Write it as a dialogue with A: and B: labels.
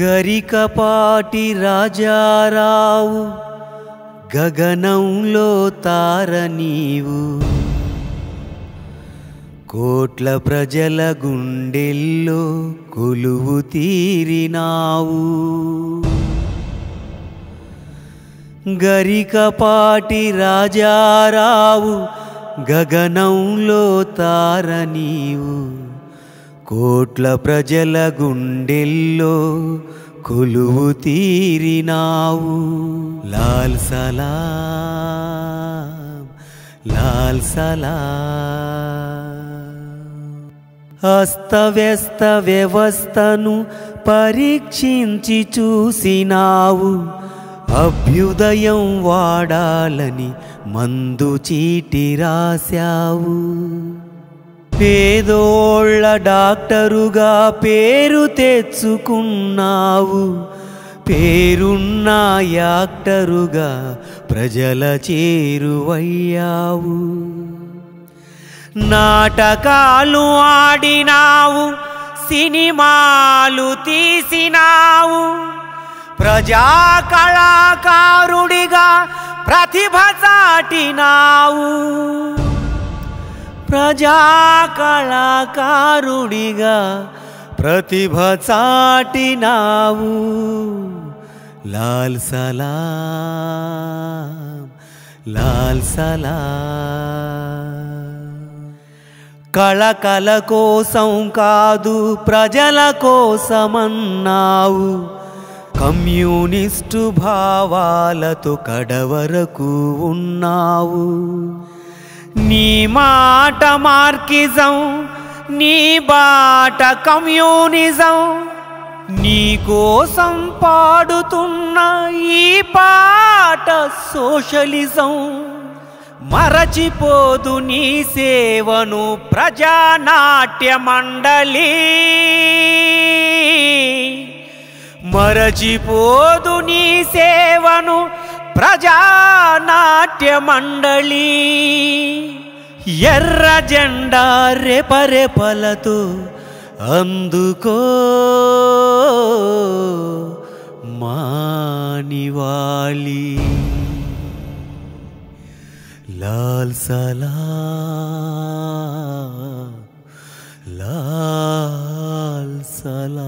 A: గరికపాటి రాజారావు గగనంలో తార నీవు. కోట్ల ప్రజల గుండెల్లో కొలువు తీరినావు. గరికపాటి రాజారావు గగనంలో తార నీవు. కోట్ల ప్రజల గుండెల్లో కొలువు తీరినావు. లాల్ సలాం లాల్ సలాం. అస్తవ్యస్త వ్యవస్థను పరీక్షించి చూసినావు. అభ్యుదయం వాడాలని మందు చీటి రాశావు. పేదోళ్ళ డాక్టరుగా పేరు తెచ్చుకున్నావు. పేరున్న యాక్టరుగా ప్రజల చేరువయ్యావు. నాటకాలు ఆడినావు సినిమాలు తీసినావు. ప్రజా కళాకారుడిగా ప్రతిభ చాటినావు. ప్రజా కళాకారుడిగా ప్రతిభ చాటినావు లాల్ సలాం లాల్ సలాం కళకళ కోసం కాదు ప్రజల కోసమన్నావు కమ్యూనిస్టు భావాలతో కడవరకు ఉన్నావు నీ మాట మార్కిజం నీ బాట కమ్యూనిజం. నీ కోసం పాడుతున్న ఈ పాట సోషలిజం. మరచిపోదు నీ సేవను ప్రజానాట్య మండలి మరచిపోదు నీ సేవను ప్రజానాట్య మండలి ఎర్ర జెండా రెపరెపలతో అందుకో మానివాలి. లాల్ సలా లాల్ సలా.